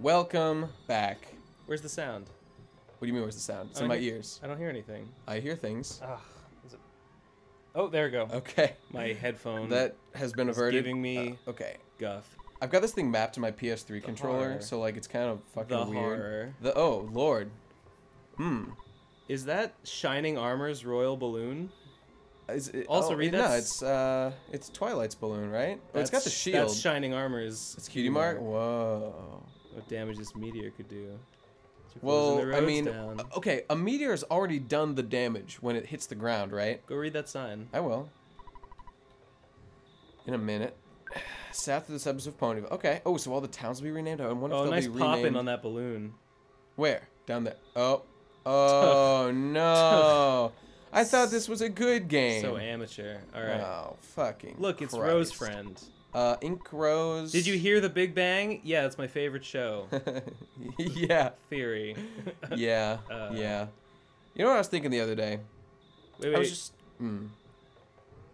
Welcome back. Where's the sound? What do you mean? Where's the sound? It's I in my hear- ears. I don't hear anything. I hear things. Is it? Oh, there we go. Okay. My headphone. That has been averted. giving me Uh, okay. guff. I've got this thing mapped to my PS3 controller, horror. so like it's kind of fucking The weird. horror. The oh lord. Hmm. Is that Shining Armor's royal balloon? Is it, Also, oh, read no, it's uh, it's Twilight's balloon, right? Oh, it's got the shield. That's Shining Armor's. it's Cutie Mark. Whoa. What damage this meteor could do? Well, I mean, down. okay, a meteor's already done the damage when it hits the ground, right? Go read that sign. I will. In a minute. South of the suburbs of Ponyville. Okay. Oh, so all the towns will be renamed. I wonder if Oh, they'll nice be renamed. in on that balloon. Where? Down there. Oh. Oh no! I thought this was a good game. So amateur. All right. Oh fucking. Look, it's Christ. Rose Friend. Uh, Ink Rose. Did you hear the Big Bang? Yeah, it's my favorite show. yeah. Theory. Yeah. Uh, yeah. You know what I was thinking the other day? Wait, I wait. was just. Mm,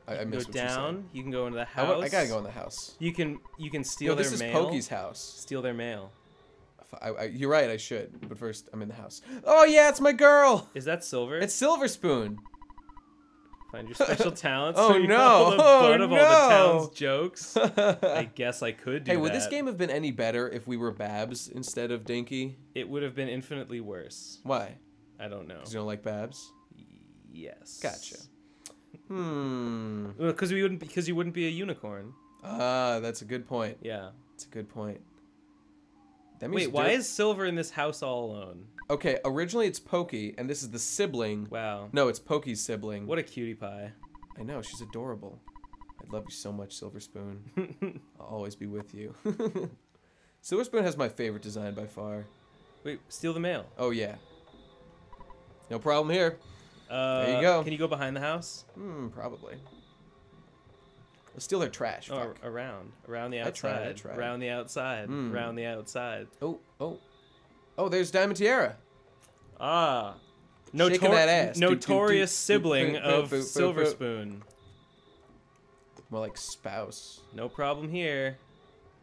I, I go down. You can go into the house. wa- I gotta go in the house. You can you can steal their this is mail. Pokey's house. Steal their mail. I, I, you're right. I should, but first I'm in the house. Oh yeah, it's my girl. Is that silver? It's Silver Spoon. Find your special talents. Oh, so you no. Oh, of all no. the town's jokes. I guess I could do hey, would this game have been any better if we were Babs instead of Dinky? It would have been infinitely worse. Why? I don't know. Because you don't like Babs? Yes. Gotcha. Hmm. Because we wouldn't because you wouldn't be a unicorn. Ah, that's a good point. Yeah. That's a good point. That means Wait, why is Silver in this house all alone? Okay, originally it's Pokey, and this is the sibling. Wow. No, it's Pokey's sibling. What a cutie pie. I know, she's adorable. I love you so much, Silver Spoon. I'll always be with you. Silver Spoon has my favorite design by far. Wait, steal the mail. Oh yeah. No problem here. Uh, you go. Can you go behind the house? Hmm, probably. Steal their trash. Oh, Fuck. around, around the I tried, I outside, tried. around the outside, Hmm. around the outside. Oh, oh. Oh, there's Diamond Tiara. Ah, Shaking that ass. Doot, doot, notorious sibling of Silver. Spoon. More like spouse. No problem here.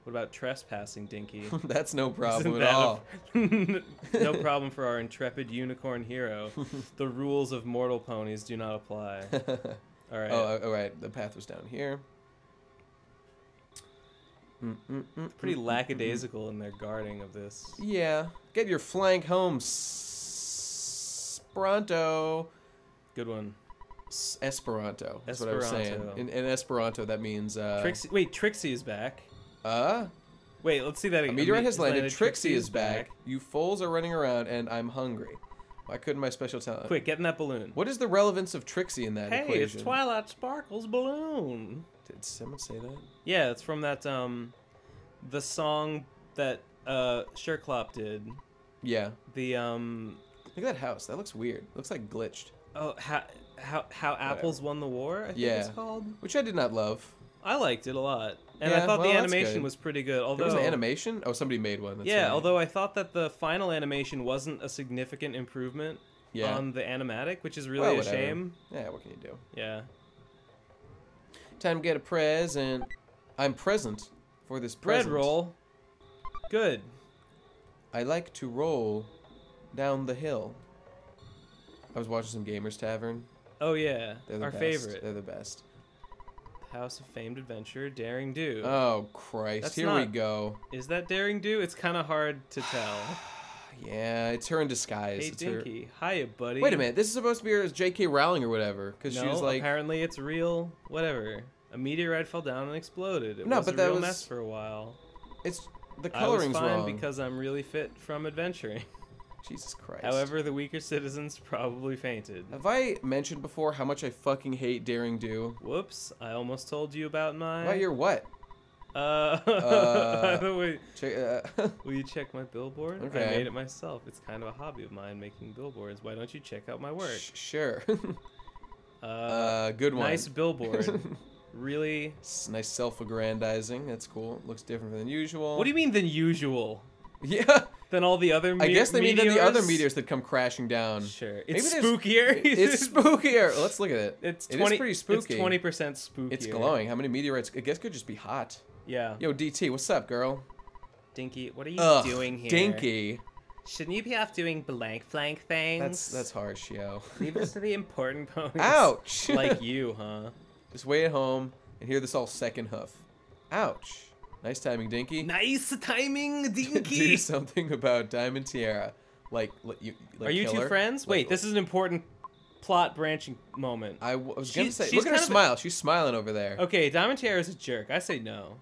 What about trespassing, Dinky? That's no problem Isn't at that a- all. no problem for our intrepid unicorn hero. the rules of mortal ponies do not apply. All right. Oh, all right. The path was down here. Mm, Pretty lackadaisical in their guarding of this. Yeah. Get your flank home, S- Esperanto. Good one. S- Esperanto. That's what I was saying. Esperanto. In, in Esperanto, that means. Uh, Trixie. Wait, Trixie is back. Uh? Wait, let's see that again. A meteorite has landed. Trixie Trixie is back. You fools are running around, and I'm hungry. Why couldn't my special talent? Quick, get in that balloon. What is the relevance of Trixie in that Hey, equation? it's Twilight Sparkle's balloon. Did someone say that? Yeah, it's from that um, the song that uh Sherclop did. Yeah. The um, Look at that house. That looks weird. Looks like glitched. oh how how how apples won the war. I think it's called. Which I did not love. I liked it a lot, and Yeah, I thought well, the animation was pretty good. Although There was an animation? Oh, somebody made one. That's yeah, right. although I thought that the final animation wasn't a significant improvement Yeah. on the animatic, which is really Well, a shame. Yeah, what can you do? Yeah. Time to get a present. I'm present for this present. Bread roll. Good. I like to roll down the hill. I was watching some Gamers Tavern. Oh yeah, They're the our best. favorite. They're the best. House of Famed Adventure, Daring Do. Oh Christ! That's Here we go. Is that Daring Do? It's kind of hard to tell. Yeah, it's her in disguise. hey, It's her- Dinky. Hiya, buddy. Wait a minute. This is supposed to be her as J.K. Rowling or whatever, because No, she was like, apparently it's real. Whatever. A meteorite fell down and exploded. It No, was but a that real was- mess for a while. it's the coloring's I was fine wrong. because I'm really fit from adventuring. Jesus Christ. However, the weaker citizens probably fainted. have I mentioned before how much I fucking hate Daring Do? Whoops! I almost told you about my. About your what? Uh. Uh, wait, Check, uh, will you check my billboard? I made it myself. It's kind of a hobby of mine making billboards. Why don't you check out my work? sh- sure. Uh, uh, good one. nice billboard. really? S- nice self-aggrandizing. That's cool. Looks different than usual. What do you mean than usual? Yeah. Than all the other meteors. I guess they mean than the other meteors? meteors that come crashing down. Sure. Maybe It's there's- spookier. It's spookier. Let's look at it. It's It is 20, pretty spooky. It's twenty percent spooky. It's glowing. How many meteorites? I guess could just be hot. Yeah. Yo, DT, what's up, girl? Dinky, what are you Ugh, doing here? Dinky. Shouldn't you be off doing blank flank things? That's that's harsh, yo. Leave us to the important ponies. Ouch. like you, huh? Just wait at home and hear this all second hoof. Ouch. Nice timing, Dinky. Nice timing, Dinky. Do Dinky. something about Diamond Tiara. Like, like you. Like Are you kill two her. friends? Like- Wait, this is an important plot branching moment. I w- was gonna say, look at her kind of a- smile. She's smiling over there. Okay, Diamond Tiara is a jerk. I say no.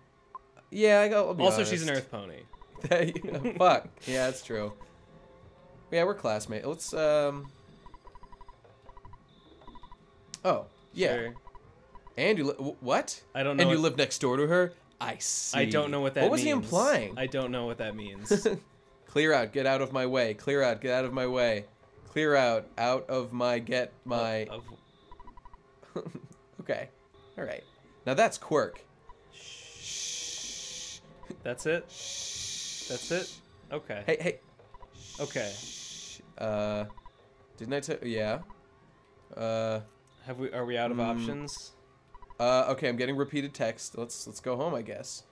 Yeah, I go. I'll be Also, she's an. Earth pony. Yeah, Fuck. Yeah, that's true. Yeah, we're classmates. Let's um. Oh yeah, Sure. and you li- what? I don't know. And you live next door to her? I see. I don't know what that What was means. he implying? I don't know what that means. Clear out. Get out of my way. Clear out. Get out of my way. Clear out. Out of my. Get my. Of- okay. All right. Now that's quirk. Shh. that's it. Shh. That's it. Okay. Hey, hey. Okay. Uh, didn't I tell? Yeah. Uh, Have we? Are we out of Mm. options? Uh. Okay, I'm getting repeated text. Let's let's go home, I guess.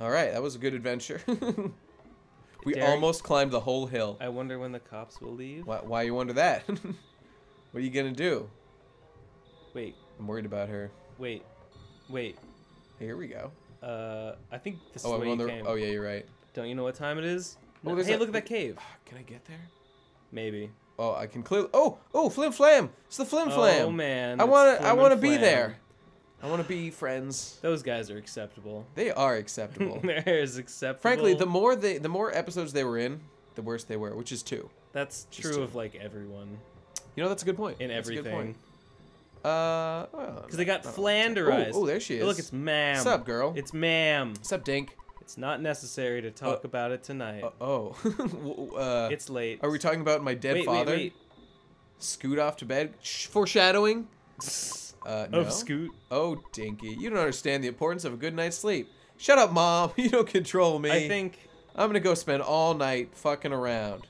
All right, that was a good adventure. we Derek- almost climbed the whole hill. I wonder when the cops will leave. Why? Why you wonder that? what are you gonna do? Wait, I'm worried about her. wait, wait. Here we go. Uh, I think this Oh, is where you the. came. Oh yeah, you're right. Don't you know what time it is? Oh, No- there's hey, a- look at that cave. Can I get there? Maybe. Oh, I can clearly. Oh, oh, flim flam! It's the flim flam. Oh man. I wanna, I wanna be there. I wanna be friends. Those guys are acceptable. They are acceptable. They're acceptable. Frankly, the more they, the more episodes they were in, the worse they were, which is two. that's Just true to- of like everyone You know, that's a good point. in That's everything. Uh, well, Because they got flanderized. Oh, oh, there she is. Look, it's ma'am. What's up, girl? It's ma'am. What's up, Dink? It's not necessary to talk about it tonight. Uh, oh, uh, it's late. are we talking about my dead wait, father? Wait, Scoot off to bed. Shh, foreshadowing. wait. Uh, no. Of Scoot. Oh, Dinky, you don't understand the importance of a good night's sleep. Shut up, mom. You don't control me. I think. I'm gonna go spend all night fucking around.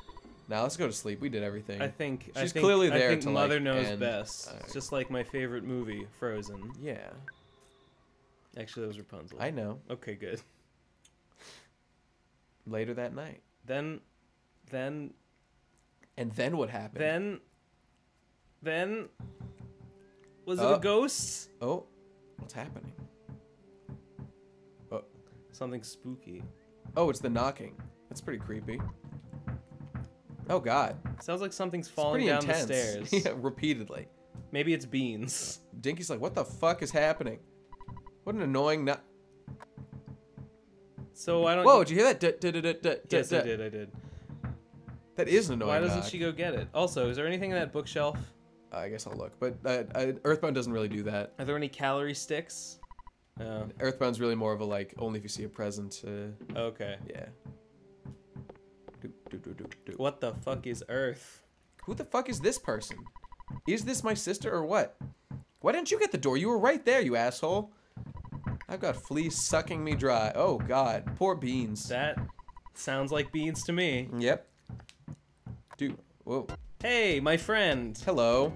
Now let's go to sleep. We did everything. I think. I She's think, clearly I there think to, Mother like, knows end- best. uh, It's just like my favorite movie, Frozen. yeah, Actually, that was Rapunzel. I know. Okay, good. Later that night. Then, then, And then what happened? then, then. Was it a oh. ghost? Oh, what's happening? Oh, Something spooky. oh, it's the knocking. That's pretty creepy. Oh God, Sounds like something's falling down intense. the stairs. yeah, repeatedly. Maybe it's beans. Dinky's like, what the fuck is happening? What an annoying no- So why don't? Whoa, you- did you hear that? Duh, duh, duh, yes. I did. I did. That is an annoying. Why doesn't knock. she go get it? Also, is there anything in that bookshelf? I guess I'll look, but uh, uh, Earthbound doesn't really do that. Are there any calorie sticks? Earthbound's really more of a like only if you see a present. Uh, okay. yeah. Do, do, do, do, do. What the fuck is Earth? Who the fuck is this person? Is this my sister or what? Why didn't you get the door? You were right there, you asshole. I've got fleas sucking me dry. Oh god, poor beans. That sounds like beans to me. Yep. Dude, whoa. Hey, my friend. Hello.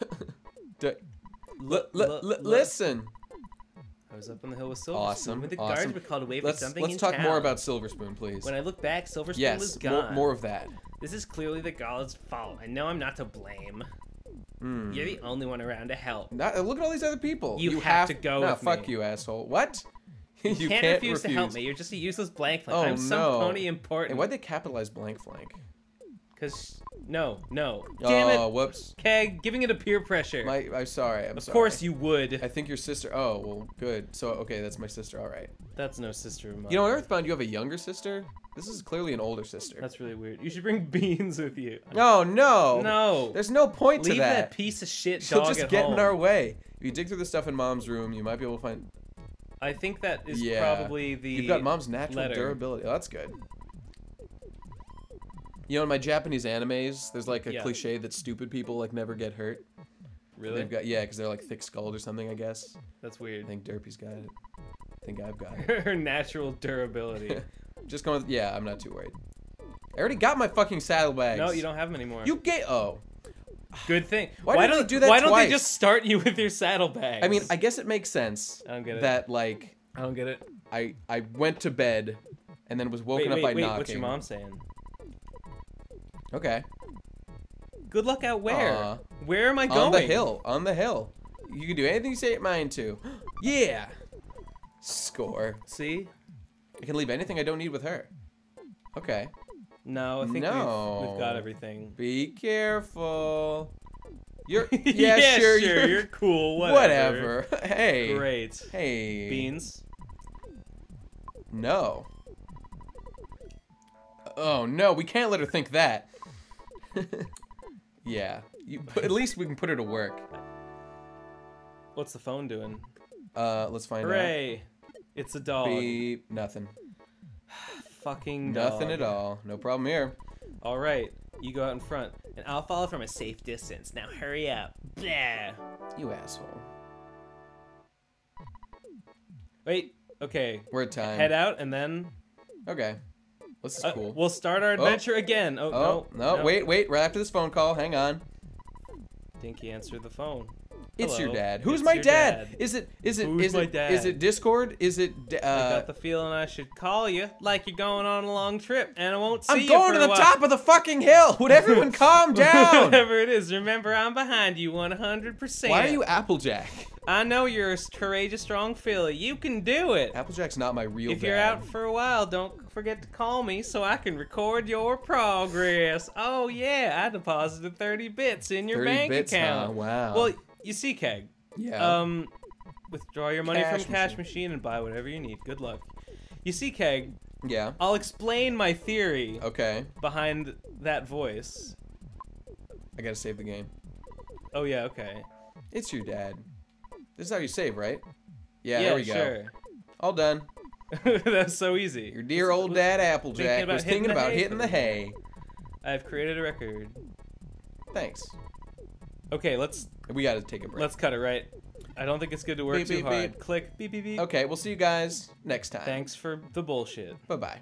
D- listen. I was up on the hill with Silver Awesome, Spoon when the awesome. guards were called away for Let's something let's in talk town. more about Silver Spoon, please. When I look back, Silver Spoon yes, was more, gone. more of that. This is clearly the god's fault. I know I'm not to blame. Hmm. You're the only one around to help. Not, look at all these other people. You have to go No, fuck me. you, asshole. What? you, You can't, refuse, to help me. You're just a useless blank flank. Oh, I'm some no. pony And important. why'd they capitalize blank flank? Because no, no. Damn oh, it, whoops. Keg, giving it a peer pressure. My, I'm sorry. I'm of sorry. course you would. I think your sister. Oh, well, good. So, okay, that's my sister. All right. That's no sister of mine. You know, Earthbound, you have a younger sister. This is clearly an older sister. That's really weird. You should bring beans with you. No, no. No. There's no point Leave to that. Leave that. piece of shit She'll dog just get home. in our way. If you dig through the stuff in mom's room, you might be able to find. I think that is yeah. probably the. You've got mom's natural letter. durability. Oh, that's good. You know, in my Japanese animes, there's like a Yeah. cliche that stupid people like never get hurt. Really? They've got yeah, because they're like thick skulled or something. I guess. That's weird. I think Derpy's got it. I think I've got it. Her natural durability. Just going. With, yeah, I'm not too worried. I already got my fucking saddlebags. no, you don't have them anymore. You get. Oh. Good thing. Why Why, did they don't do that Why don't they just start you with your saddlebags? I mean, I guess it makes sense I don't get it. that like I don't get it. I I went to bed, and then was woken wait, up wait, by wait. knocking. What's your mom saying? Okay. Good luck out where? Aw. Where am I going? On the hill. On the hill. You can do anything you say your mind to. yeah. Score. See? I can leave anything I don't need with her. Okay. No, I think No. we've, we've got everything. Be careful. You're yeah, yeah, sure, sure. You're, You're cool. Whatever. whatever. Hey. Great. Hey. Beans. No. Oh no, we can't let her think that. yeah. You, at least we can put her to work. What's the phone doing? Uh, let's find Hooray! It's a dog. Beep. Nothing. Fucking dog. Nothing at all. No problem here. All right, you go out in front, and I'll follow from a safe distance. Now hurry up. Blah. You asshole. Wait. Okay. We're at time. Head out, and then Okay. This is uh, cool. we'll start our adventure again. Oh, oh, no, no, wait, wait. Right after this phone call. Hang on. Dinky answered the phone. It's your dad. Who's It's my dad? dad. Is it? Is it? Who's is it? Is it Discord? Is it? d- I Uh, got the feeling I should call you, like you're going on a long trip, and I won't see I'm you going for to the while. top of the fucking hill. Would everyone calm down? Whatever it is, remember I'm behind you 100%. Why are you Applejack? I know you're a courageous, strong filly. You can do it. Applejack's not my real If dad. you're out for a while, don't forget to call me so I can record your progress. Oh yeah, I deposited 30 bits in your 30 bank bits, huh? account. Wow. Well, you see, Keg. yeah. Um, withdraw your money Cash from cash machine. machine and buy whatever you need. Good luck. You see, Keg. yeah. I'll explain my theory Okay. behind that voice. I gotta save the game. Oh yeah, okay. It's your dad. This is how you save, right? Yeah, yeah, there we go. sure. All done. That's so easy. Your dear old dad Applejack was thinking about hitting the hay. I've created a record. Thanks. Okay, let's We gotta take a break. let's cut it right. I don't think it's good to work Beep, too beep, hard. beep. Click beep beep beep. Okay, we'll see you guys next time. Thanks for the bullshit. Bye bye.